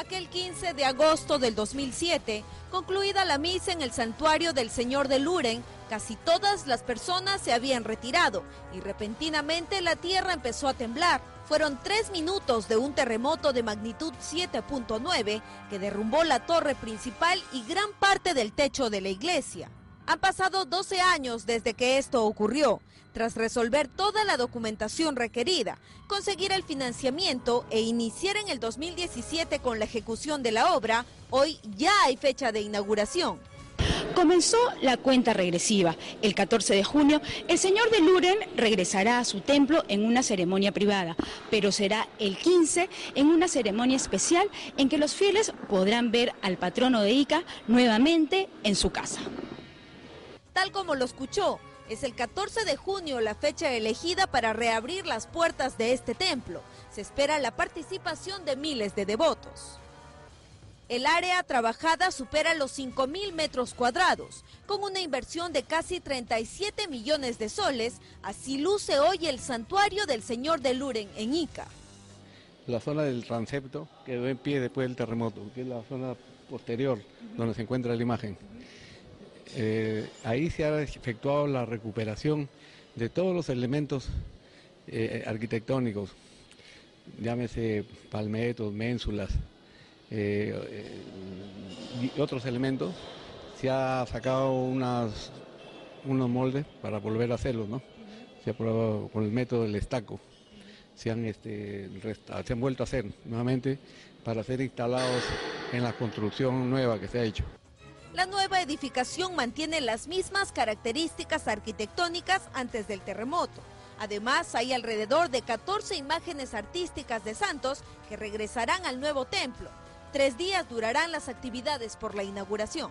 Aquel 15 de agosto del 2007, concluida la misa en el santuario del Señor de Luren, casi todas las personas se habían retirado y repentinamente la tierra empezó a temblar. Fueron tres minutos de un terremoto de magnitud 7.9 que derrumbó la torre principal y gran parte del techo de la iglesia. Han pasado 12 años desde que esto ocurrió. Tras resolver toda la documentación requerida, conseguir el financiamiento e iniciar en el 2017 con la ejecución de la obra, hoy ya hay fecha de inauguración. Comenzó la cuenta regresiva. El 14 de junio, el señor de Luren regresará a su templo en una ceremonia privada, pero será el 15 en una ceremonia especial en que los fieles podrán ver al patrono de Ica nuevamente en su casa tal como lo escuchó. Es el 14 de junio la fecha elegida para reabrir las puertas de este templo. Se espera la participación de miles de devotos. El área trabajada supera los 5.000 metros cuadrados, con una inversión de casi 37 millones de soles. Así luce hoy el santuario del Señor de Luren en Ica. La zona del transepto quedó en pie después del terremoto, que es la zona posterior donde se encuentra la imagen. Eh, ahí se ha efectuado la recuperación de todos los elementos eh, arquitectónicos, llámese palmetos, ménsulas eh, y otros elementos. Se ha sacado unos moldes para volver a hacerlos, ¿no? Se ha probado con el método del estaco. Se han, este, se han vuelto a hacer nuevamente para ser instalados en la construcción nueva que se ha hecho. La nueva edificación mantiene las mismas características arquitectónicas antes del terremoto. Además, hay alrededor de 14 imágenes artísticas de santos que regresarán al nuevo templo. Tres días durarán las actividades por la inauguración.